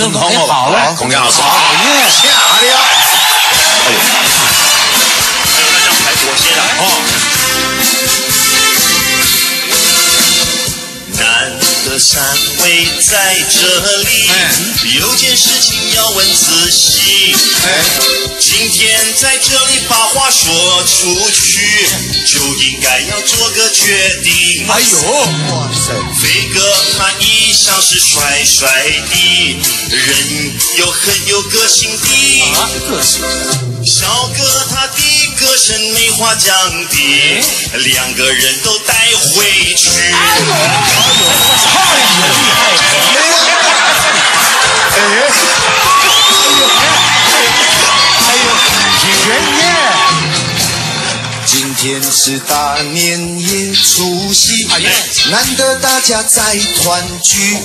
真好，好嘞，孔亮子，好耶，下了。还有大家排左先啊！难得三位在这里，有件事情要问仔细。今天在这里把话说出去，就应该要做个决定。哎呦，哇塞，飞哥他一向是帅帅的，人又很有个性的。啊，个性，小哥他的歌声没话讲的，两个人都带天是大年夜除夕，难得大家再团聚。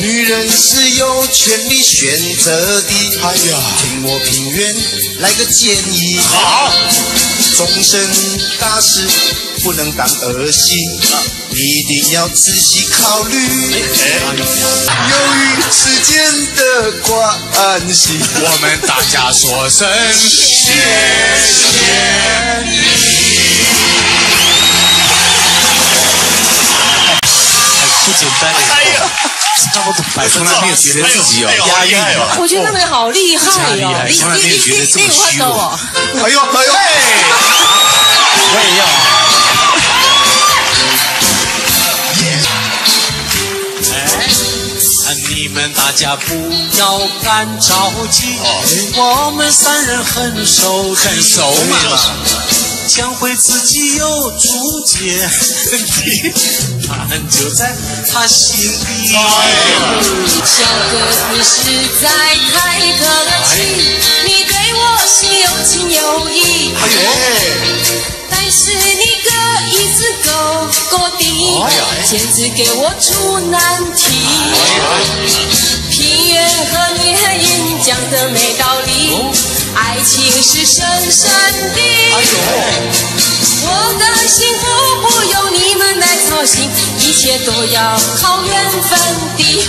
女人是有权利选择的。听我平原来个建议。好，终身大事不能当儿戏，一定要仔细考虑。由于时间的关系，我们大家说声谢谢你。不简单哎呀，差不多百从来没有觉得自己有压力哎呦哦。我觉得他们好厉害哦！你害从来没有觉得这么你你虚弱你有看到哦？哎呦哎呦，我也要。哎，你们大家不要干着急，我们三人很熟，很熟嘛，将会自己有主见的，答案就在他心里。小哥，你实在太客气，你对我是有情有义。但是你个一字勾勾的，简直给我出难题。平原和情是深深的。我的幸福不由你们来操心，一切都要靠缘分的。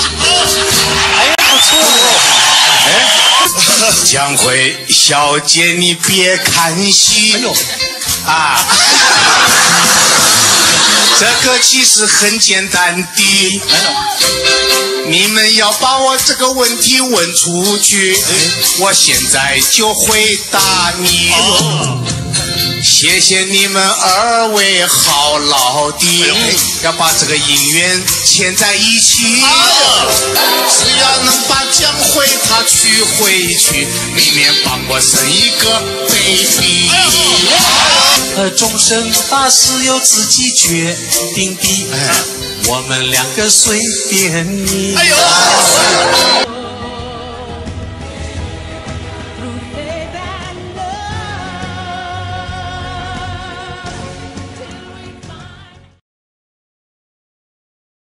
江辉小姐，你别看戏。啊，这个其实很简单的。你们要把我这个问题问出去，我现在就回答你。谢谢你们二位好老弟，要把这个姻缘牵在一起。只要能把江辉他娶回去，明年帮我生一个 baby。呃，终身大事由自己决定的，我们两个随便你。哎呦，